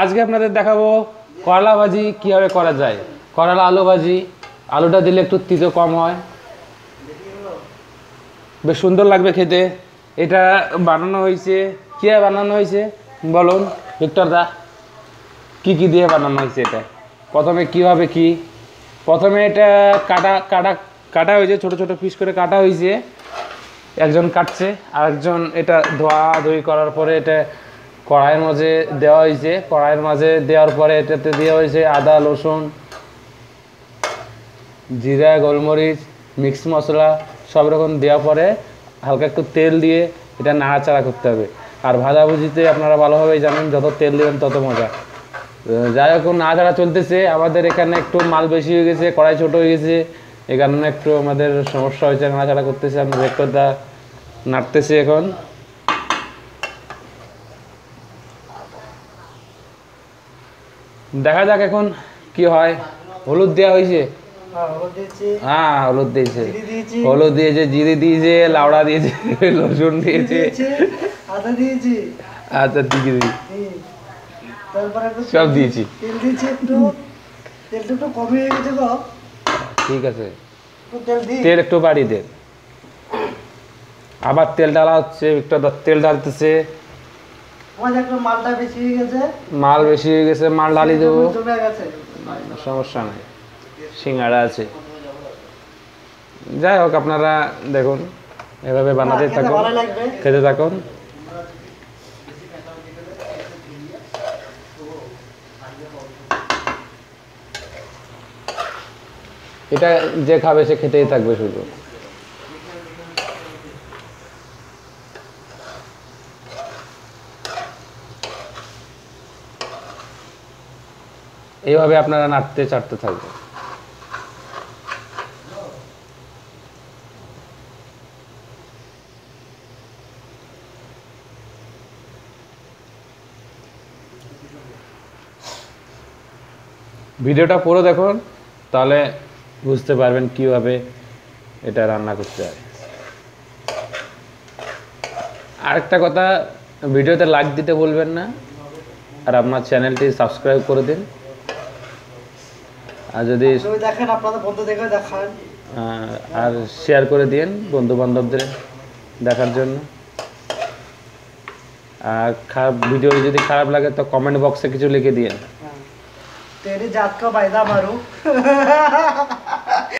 আজকে আপনাদের দেখাবো করলা ভাজি কীভাবে করা যায়। করলা আলু ভাজি, আলুটা দিলে একটু তিতো কম হয়। বেশ সুন্দর লাগবে খেতে। এটা বানানো হয়েছে। কীভাবে বানানো হয়েছে? বলুন ভিক্টর দা, কী কি দিয়ে বানানো হয়েছে এটা? প্রথমে কীভাবে কি? প্রথমে এটা কাটা কাটা কাটা হয়েছে, ছোট ছোট পিস করে কাটা হয়েছে। একজন কাটছে, আরেকজন এটা ধোয়া ধুই করার পরে এটা কড়াইয়ের মাঝে দেওয়া হয়েছে। কড়াইয়ের মাঝে দেওয়ার পরে এটাতে দেওয়া হয়েছে আদা, রসুন, জিরা, গোলমরিচ মিক্স মশলা, সব রকম দেওয়ার পরে হালকা একটু তেল দিয়ে এটা নাড়াচাড়া করতে হবে। আর ভাজাভুজিতে আপনারা ভালোভাবেই জানেন, যত তেল দেবেন তত মজা। যাই হোক, নাড়াচাড়া চলতেছে। আমাদের এখানে একটু মাল বেশি হয়ে গেছে, কড়াই ছোট হয়ে গেছে। এই কারণে একটু আমাদের সমস্যা হয়েছে, নাড়াচাড়া করতেছে আমি ভেক্টরটা নাড়তেছি এখন। দেখা যাক এখন কি হয়। হলুদ দেওয়া হয়েছে। হ্যাঁ, হলুদ দিয়েছি, হ্যাঁ হলুদ দিয়েছে। হলুদ দিয়েছে জিরে দিয়েছে লাউড়া দিয়েছে রসুন দিয়েছে। আচ্ছা ঠিক আছে সব তেল- দিয়েছি। ঠিক আছে। তেল একটু বাড়িয়ে দেন আবার তেল ডালা হচ্ছে একটু তেল একটু মালটা বেশি হয়ে গেছে। মাল বেশি হয়ে গেছে মাল ঢালি দেবো। সমস্যা নাই। সিঙ্গাড়া আছে। যাই হোক আপনারা দেখুন এভাবে বানাতে থাকুন। খেতে থাকুন। এটা যে খাবে সে খেতেই থাকবে শুধু। এইভাবে আপনারা নাড়তে চাটতে থাকবেন। ভিডিওটা পুরো দেখুন, তাহলে বুঝতে পারবেন কীভাবে এটা রান্না করতে হয়। আরেকটা কথা, ভিডিওতে লাইক দিতে বলবেন না, আর আপনার চ্যানেলটি সাবস্ক্রাইব করে দিন। আর যদি দেখেন আপনাদের বন্ধু দেখে দেখান। আর শেয়ার করে দিন বন্ধু বান্ধবদের দেখার জন্য। আর খারাপ ভিডিও যদি খারাপ লাগে তো কমেন্ট বক্সে কিছু লিখে দিন হ্যাঁ। তেরি জাত কা বাইদা মারু